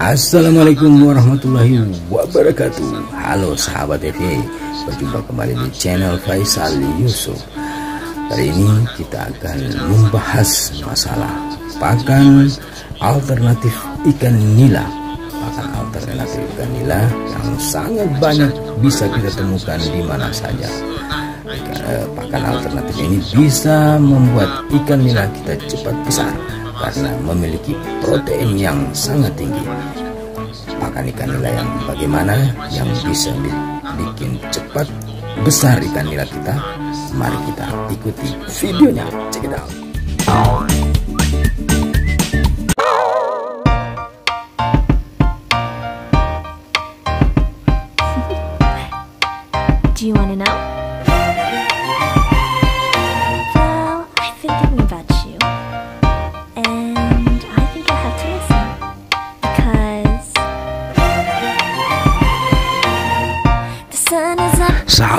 Assalamualaikum warahmatullahi wabarakatuh. Halo sahabat TV Berjumpa kembali di channel Faisal Yusuf. Kali ini kita akan membahas masalah Pakan alternatif ikan nila. Pakan alternatif ikan nila Yang sangat banyak bisa kita temukan di mana saja. Eh, Pakan alternatif ini bisa membuat ikan nila kita cepat besar karena memiliki protein yang sangat tinggi. Makan ikan nila yang bagaimana yang bisa bikin cepat besar ikan nila kita? Mari kita ikuti videonya. Check it out. Do you want to know?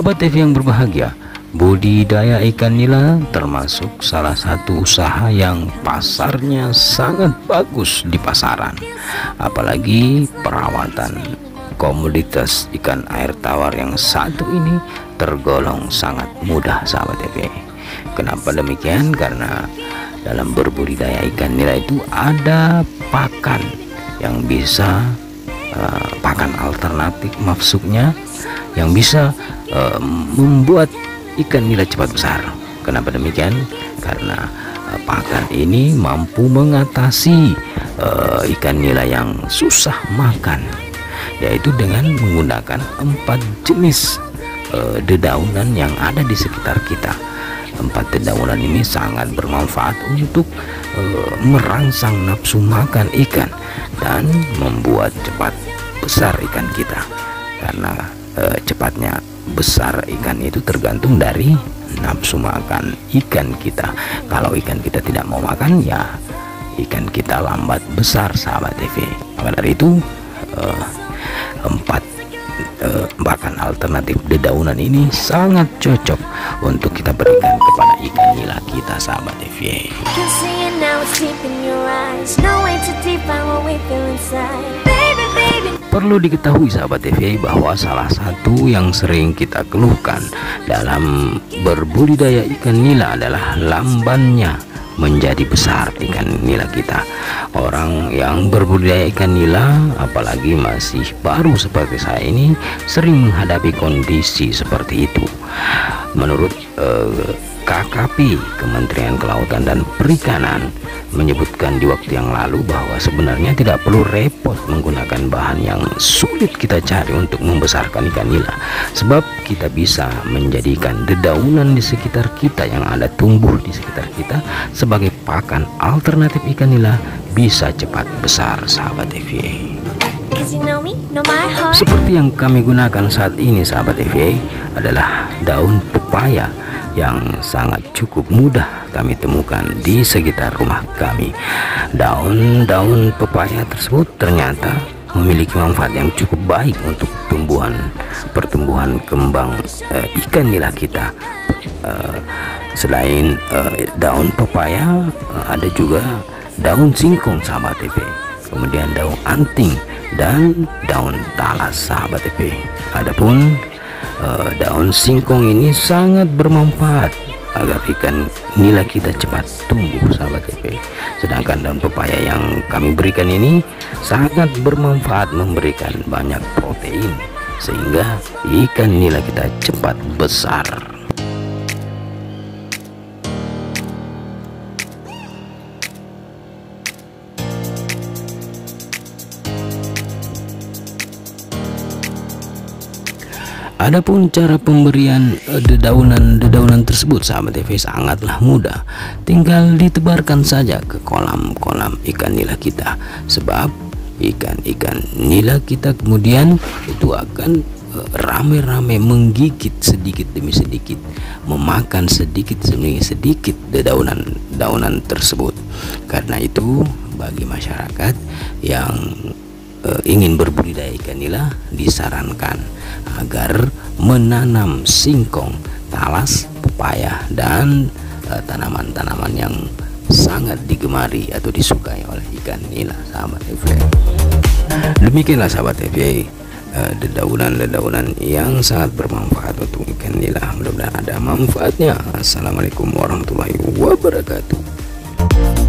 Sahabat TV yang berbahagia, budidaya ikan nila termasuk salah satu usaha yang pasarnya sangat bagus di pasaran. Apalagi perawatan komoditas ikan air tawar yang satu ini tergolong sangat mudah sahabat TV. Kenapa demikian? Karena dalam berbudidaya ikan nila itu ada pakan yang bisa pakan alternatif maksudnya yang bisa uh, membuat ikan nila cepat besar. Kenapa demikian? Karena uh, pakan ini mampu mengatasi uh, ikan nila yang susah makan, yaitu dengan menggunakan empat jenis uh, dedaunan yang ada di sekitar kita. Empat dedaunan ini sangat bermanfaat untuk uh, merangsang nafsu makan ikan dan membuat cepat besar ikan kita. Karena uh, cepatnya besar ikan itu tergantung dari nafsu makan ikan kita. Kalau ikan kita tidak mau makan ya ikan kita lambat besar sahabat TV. Maka dari itu uh, empat pakan alternatif dedaunan ini sangat cocok untuk kita berikan kepada ikan nila kita sahabat TV. Perlu diketahui sahabat TV bahwa salah satu yang sering kita keluhkan dalam berbudidaya ikan nila adalah lambannya menjadi besar ikan nila kita. Orang yang berbudidaya ikan nila apalagi masih baru seperti saya ini sering menghadapi kondisi seperti itu. Menurut eh, KKP Kementerian Kelautan dan Perikanan menyebutkan di waktu yang lalu bahwa sebenarnya tidak perlu repot menggunakan bahan yang sulit kita cari untuk membesarkan ikan nila sebab kita bisa menjadikan dedaunan di sekitar kita yang ada tumbuh di sekitar kita sebagai pakan alternatif ikan nila bisa cepat besar sahabat heart. seperti yang kami gunakan saat ini sahabat TVA adalah daun pepaya yang sangat cukup mudah kami temukan di sekitar rumah kami. Daun-daun pepaya tersebut ternyata memiliki manfaat yang cukup baik untuk tumbuhan pertumbuhan kembang eh, ikan nila kita. Eh, selain eh, daun pepaya, eh, ada juga daun singkong sahabat TV. Kemudian daun anting dan daun talas sahabat TV. Adapun eh, daun singkong ini sangat bermanfaat agar ikan nila kita cepat tumbuh sahabat TP sedangkan daun pepaya yang kami berikan ini sangat bermanfaat memberikan banyak protein sehingga ikan nila kita cepat besar Adapun cara pemberian eh, dedaunan-dedaunan tersebut sahabat TV sangatlah mudah. Tinggal ditebarkan saja ke kolam-kolam ikan nila kita. Sebab ikan-ikan nila kita kemudian itu akan eh, rame-rame menggigit sedikit demi sedikit, memakan sedikit demi sedikit dedaunan-daunan tersebut. Karena itu bagi masyarakat yang eh, ingin berbudidaya ikan nila disarankan agar menanam singkong, talas, pepaya dan eh, tanaman-tanaman yang sangat digemari atau disukai oleh ikan nila sahabat Efrem. demikianlah sahabat FYI uh, dedaunan-dedaunan yang sangat bermanfaat untuk ikan nila mudah-mudahan ada manfaatnya. Assalamualaikum warahmatullahi wabarakatuh